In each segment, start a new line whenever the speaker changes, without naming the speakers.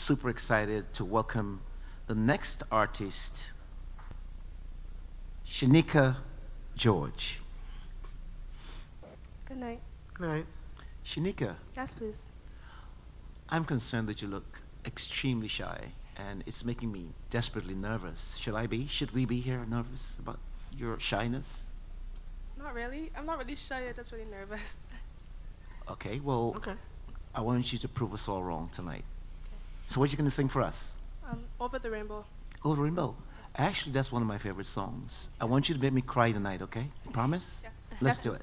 super excited to welcome the next artist, Shaneka George.
Good night.
Good night.
Shaneka,
Yes, please.
I'm concerned that you look extremely shy, and it's making me desperately nervous. Should I be? Should we be here nervous about your shyness?
Not really. I'm not really shy. I'm just really nervous.
Okay, well,
Okay.
I want you to prove us all wrong tonight. So, what are you going to sing for us?
Um, over the rainbow.
Over the Rainbow. Actually, that's one of my favorite songs. I want you to make me cry tonight, okay? Promise?
Yes.
Let's do it.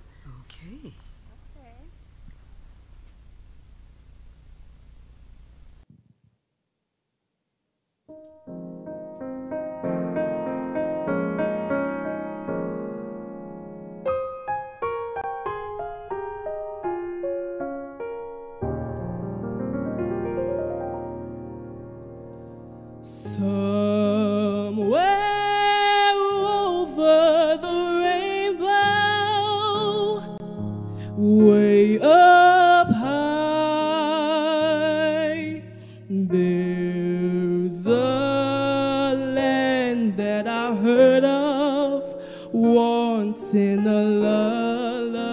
There's a land that I heard of once in a lullaby.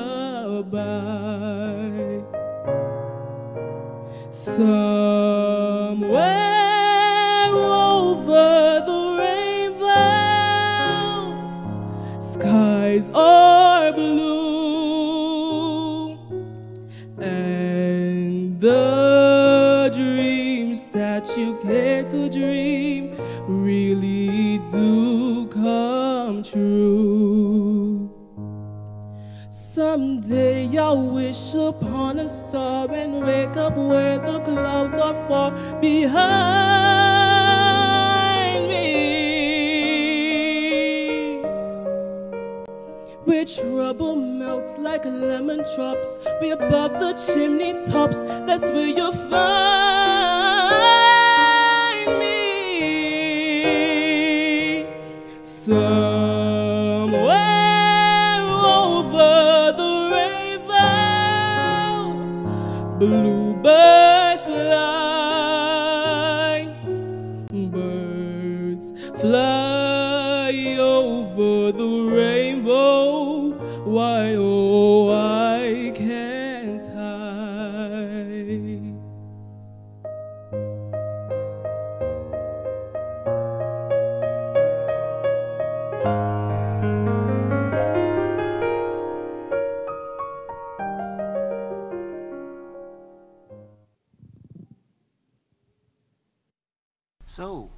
Somewhere over the rainbow, skies are blue, and the that you care to dream really do come true. Someday I'll wish upon a star and wake up where the clouds are far behind me. Where trouble melts like lemon drops, way above the chimney tops, that's where you'll find Somewhere over the rainbow, bluebirds fly, birds fly over the rainbow. Why, oh,
So,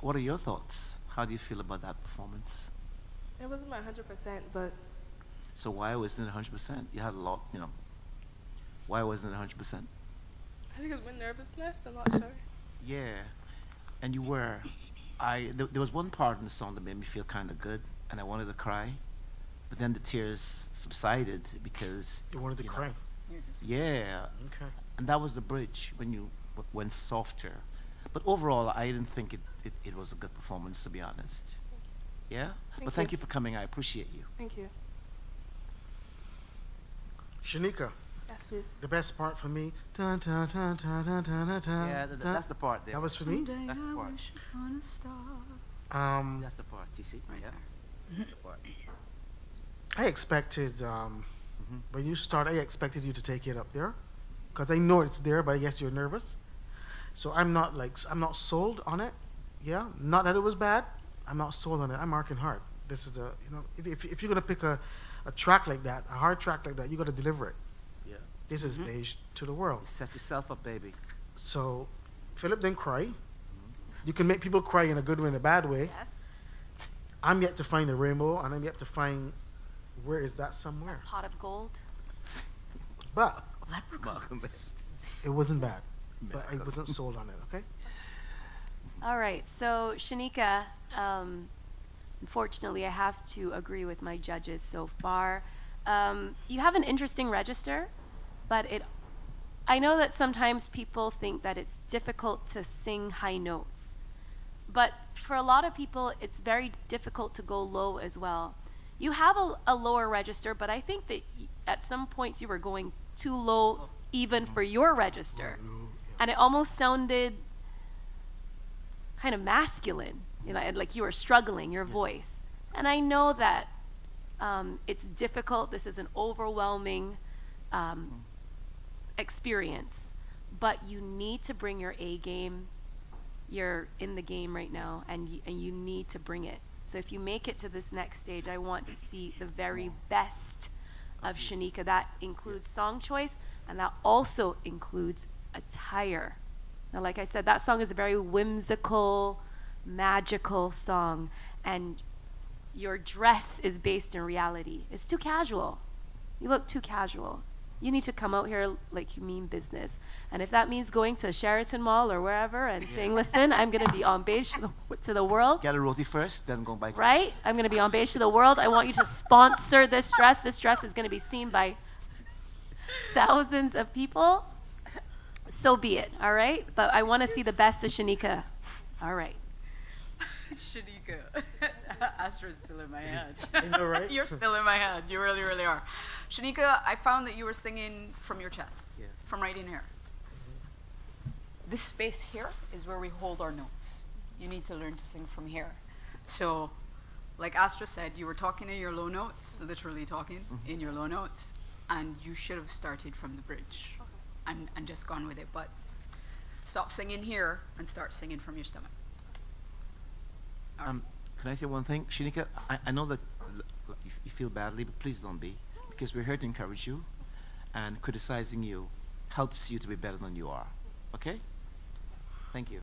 what are your thoughts? How do you feel about that performance?
It wasn't my 100%, but
So, why wasn't it 100%? You had a lot, you know. Why wasn't it 100%?
I think it was my nervousness. I'm not sure.
Yeah, and you were. I th- there was one part in the song that made me feel kind of good, and I wanted to cry, but then the tears subsided because
You wanted to
You know.
cry.
yeah,
Okay.
and that was the bridge when you w- went softer. But overall, I didn't think it, it, it was a good performance, to be honest. Yeah,
Thank
but thank
you.
you for coming. I appreciate you.
Thank you.
Shaneka,
Yes, please.
the best part for me. Dun, dun, dun, dun, dun, dun, dun, dun,
Yeah, th- th-
dun.
that's the part there.
That was for me.
Someday
That's the
I
part.
wish upon a star.
Um,
That's the part, TC.
Right
yeah.
there.
That's the part.
I expected um,
Mhm.
when you start, I expected you to take it up there, because I know it's there, but I guess you're nervous. So I'm not like I'm not sold on it. Yeah, not that it was bad. I'm not sold on it. I'm marking hard. This is a you know if if, if you're gonna pick a, a track like that, a hard track like that, you got to deliver it.
Yeah.
This is
Mhm.
Baje to the world.
You set yourself up, baby.
So Philip didn't cry. You can make people cry in a good way and a bad way.
Yes.
I'm yet to find a rainbow, and I'm yet to find where is that somewhere.
Pot of gold.
But
Malcolm
it wasn't bad. But I wasn't sold on it. Okay.
All right. So, Shaneka, um, unfortunately, I have to agree with my judges so far. Um, you have an interesting register, but it. I know that sometimes people think that it's difficult to sing high notes, but for a lot of people, it's very difficult to go low as well. You have a, a lower register, but I think that y- at some points you were going too low even for your register. And it almost sounded kind of masculine, you know, like you were struggling, your voice. And I know that um, it's difficult. This is an overwhelming um, experience, but you need to bring your A game. You're in the game right now, and you, and you need to bring it. So if you make it to this next stage, I want to see the very best of Shaneka. That includes song choice, and that also includes attire. Now, like I said, that song is a very whimsical, magical song, and your dress is based in reality. It's too casual. You look too casual. You need to come out here like you mean business. And if that means going to Sheraton Mall or wherever and saying, listen, I'm going to be on Baje to the, to the world,
Get a roti first, then go back.
right? I'm going to be on Baje to the world. I want you to sponsor this dress. This dress is going to be seen by thousands of people. So be it, all right? But I want to see the best of Shaneka. All right.
Shaneka. Astra's still in my head.
I know, right?
You're still in my head. You really, really are. Shaneka, I found that you were singing from your chest,
Yeah.
from right in here. This space here is where we hold our notes. You need to learn to sing from here. So, like Astra said, you were talking in your low notes, literally talking mm-hmm. in your low notes, and you should have started from the bridge and, and just gone with it. But stop singing here and start singing from your stomach. Right.
Um, can I say one thing? Shaneka, I, I know that l- l- you, you feel badly, but please don't be. Because we're here to encourage you, and criticizing you helps you to be better than you are. Okay? Thank you.